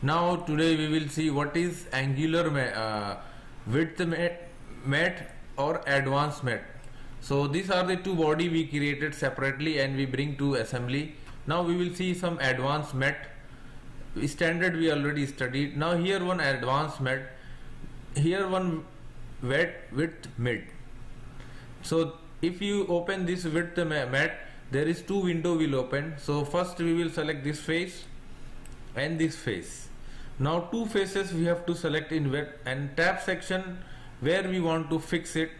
now today we will see what is angular uh, width mate or advanced mate. So these are the two body we created separately and we bring to assembly. Now we will see some advanced mate. Standard we already studied. Now here one advanced mate. Here one wet width mid. So if you open this width mate there is two window will open. So first we will select this face and this face. Now two faces we have to select in wet and tab section where we want to fix it.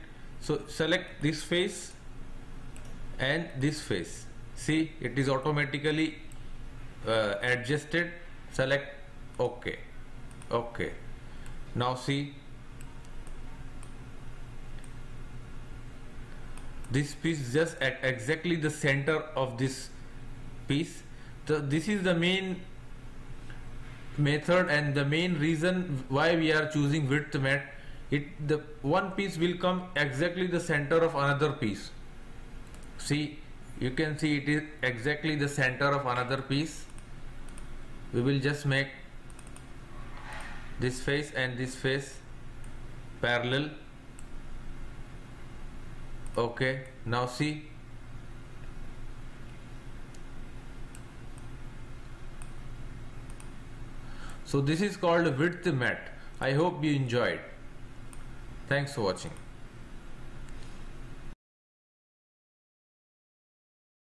So select this face and this face. See it is automatically uh, adjusted. Select ok. Ok. Now see. This piece just at exactly the center of this piece. So this is the main method and the main reason why we are choosing width mate it the one piece will come exactly the center of another piece. See you can see it is exactly the center of another piece. We will just make this face and this face parallel. Okay now see so this is called width mate i hope you enjoyed. Thanks for watching